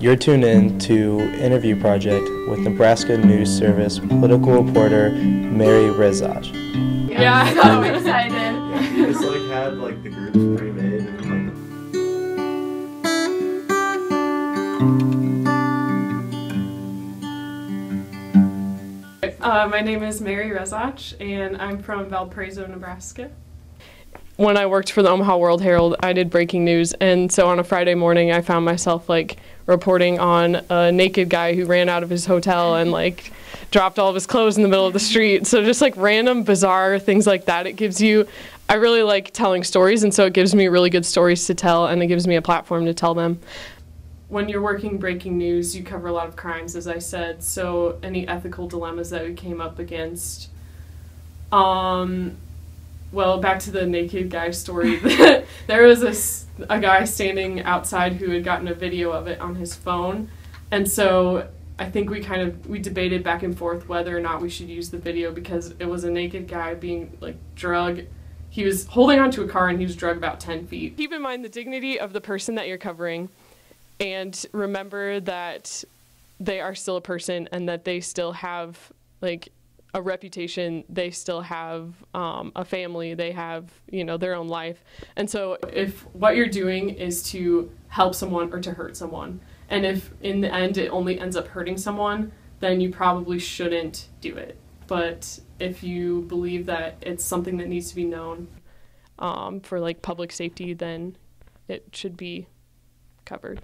You're tuned in to Interview Project with Nebraska News Service political reporter Mary Rezac. Yeah, I'm excited. Yeah, you just like had like the groups pre-made and Uh, my name is Mary Rezac, and I'm from Valparaiso, Nebraska. When I worked for the Omaha World Herald, I did breaking news, and so on a Friday morning, I found myself like reporting on a naked guy who ran out of his hotel and like dropped all of his clothes in the middle of the street. So just like random, bizarre things like that. It gives you. I really like telling stories, and so it gives me really good stories to tell, and it gives me a platform to tell them when you're working breaking news, you cover a lot of crimes, as I said. So any ethical dilemmas that we came up against. Um, well, back to the naked guy story. there was a, a guy standing outside who had gotten a video of it on his phone, and so I think we kind of we debated back and forth whether or not we should use the video because it was a naked guy being like drug. He was holding onto a car and he was drugged about ten feet. Keep in mind the dignity of the person that you're covering and remember that they are still a person and that they still have like a reputation they still have um, a family they have you know their own life and so if what you're doing is to help someone or to hurt someone and if in the end it only ends up hurting someone then you probably shouldn't do it but if you believe that it's something that needs to be known um, for like public safety then it should be covered.